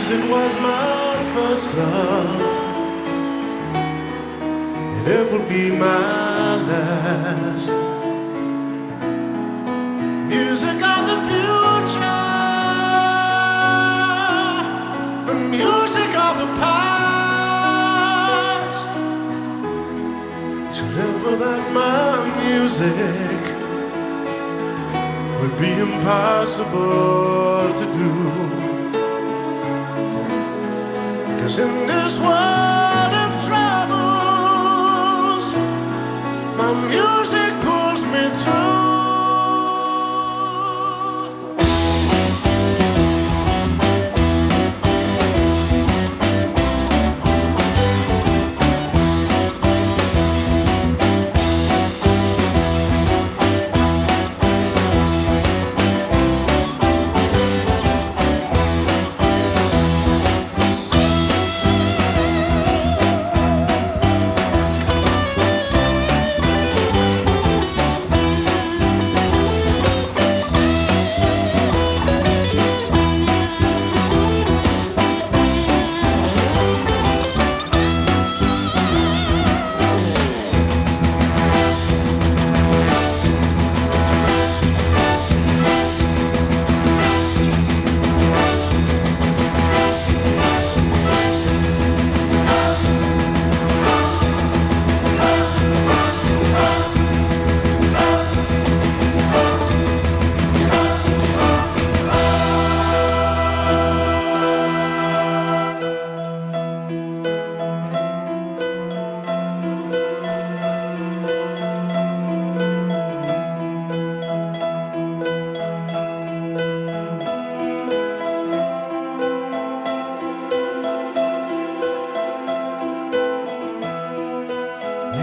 Music was my first love, and it will be my last. Music of the future, the music of the past. To live without my music would be impossible to do. Cause in this world of troubles, my music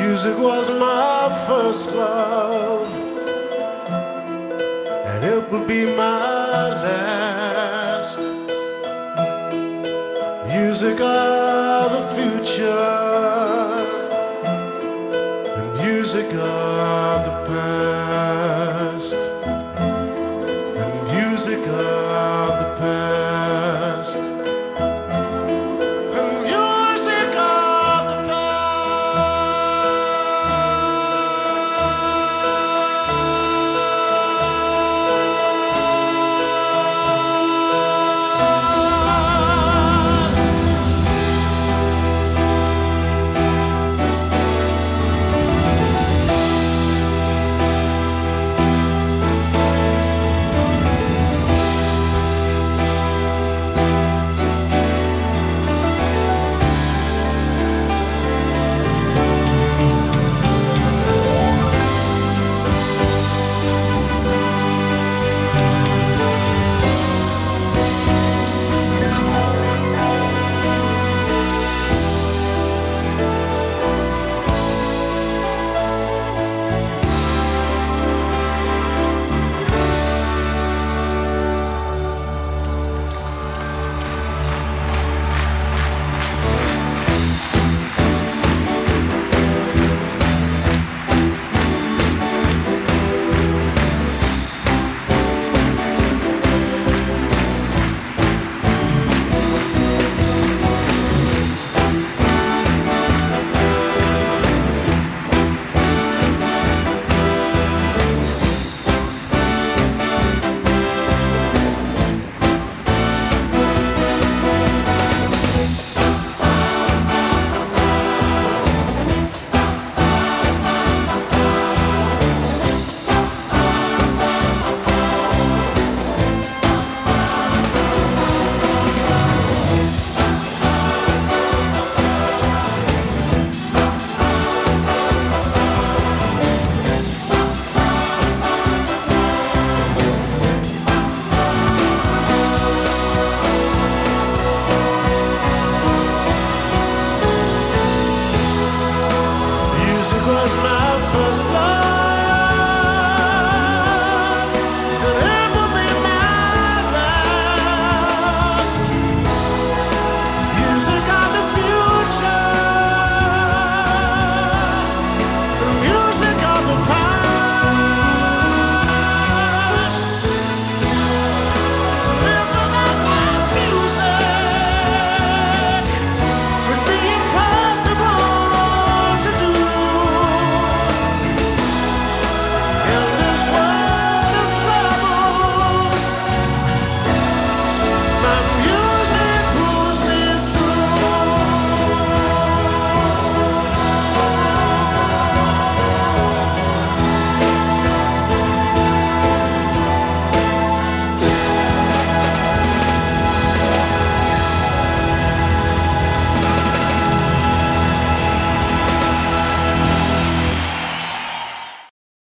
Music was my first love, and it will be my last. Music of